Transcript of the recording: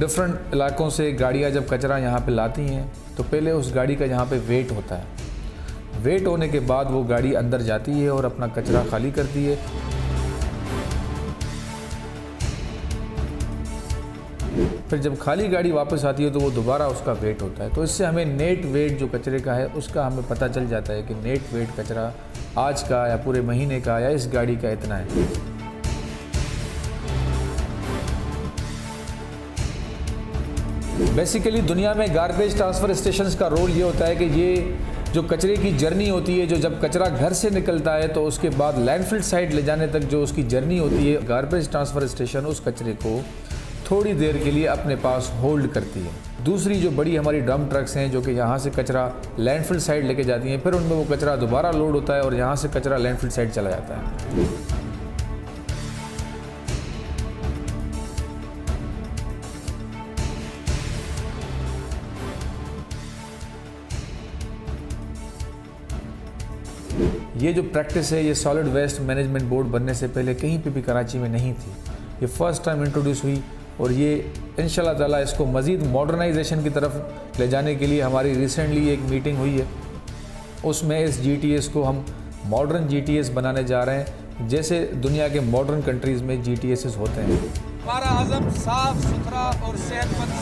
Different इलाकों से गाड़ियाँ जब कचरा यहाँ पे लाती हैं तो पहले उस गाड़ी का यहाँ पे वेट होता है। वेट होने के बाद वो गाड़ी अंदर जाती है और अपना कचरा खाली करती है। फिर जब खाली गाड़ी वापस आती है तो वो दोबारा उसका वेट होता है। तो इससे हमें नेट वेट जो कचरे का है, उसका हमें पता चल जाता है कि नेट वेट कचरा आज का या पूरे महीने का या इस गाड़ी का इतना है। बेसिकली दुनिया में गार्बेज ट्रांसफ़र स्टेशन का रोल ये होता है कि ये जो कचरे की जर्नी होती है, जो जब कचरा घर से निकलता है तो उसके बाद लैंडफिल साइड ले जाने तक जो उसकी जर्नी होती है गार्बेज ट्रांसफ़र स्टेशन उस कचरे को थोड़ी देर के लिए अपने पास होल्ड करती है। दूसरी जो बड़ी हमारी ड्रम ट्रक्स हैं, जो कि यहाँ से कचरा लैंडफिल साइड लेके जाती हैं, फिर उनमें वो कचरा दोबारा लोड होता है और यहाँ से कचरा लैंडफिल साइड चला जाता है। ये जो प्रैक्टिस है, ये सॉलिड वेस्ट मैनेजमेंट बोर्ड बनने से पहले कहीं पे भी कराची में नहीं थी। ये फ़र्स्ट टाइम इंट्रोड्यूस हुई और ये इन ताला इसको मज़ीद मॉडर्नाइजेशन की तरफ़ ले जाने के लिए हमारी रिसेंटली एक मीटिंग हुई है। उसमें इस जीटीएस को हम मॉडर्न जीटीएस बनाने जा रहे हैं, जैसे दुनिया के मॉडर्न कंट्रीज़ में जी होते हैं। हमारा आज़म, साफ़ सुथरा और सेहतमंद